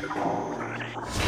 Let's go.